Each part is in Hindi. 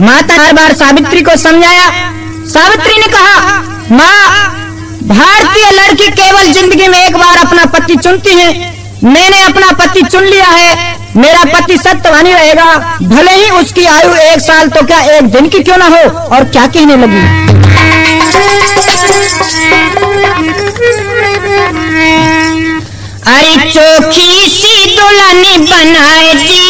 माता बार बार सावित्री को समझाया। सावित्री ने कहा, माँ, भारतीय लड़की केवल ज़िंदगी में एक बार अपना पति चुनती है। मैंने अपना पति चुन लिया है। मेरा पति सत्यवानी रहेगा। भले ही उसकी आयु एक साल तो क्या एक दिन की क्यों ना हो? और क्या कहने लगी? अरे चोखी सी दुल्हन बनाए दी।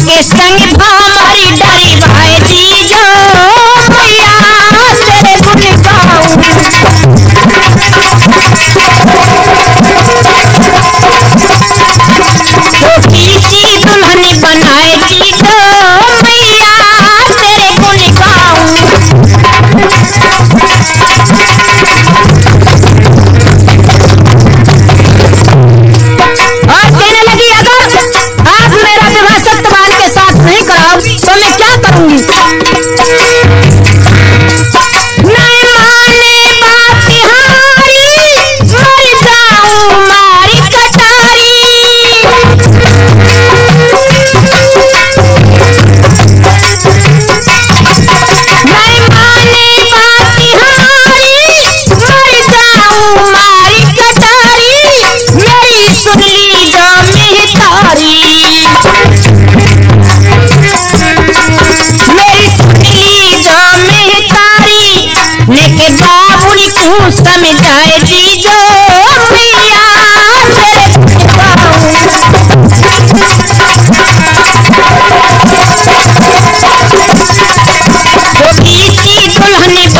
पाकिस्तानी बम हमारी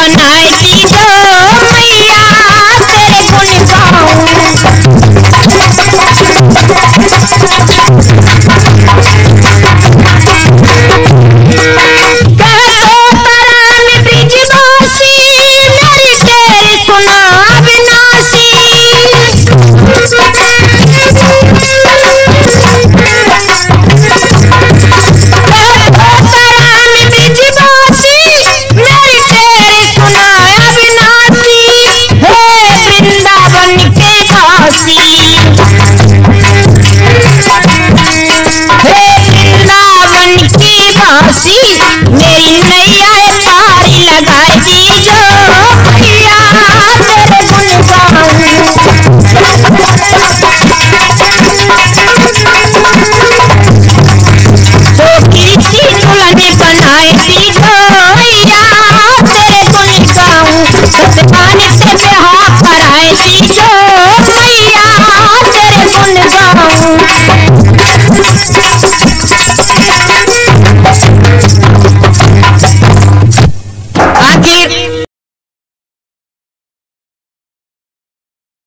one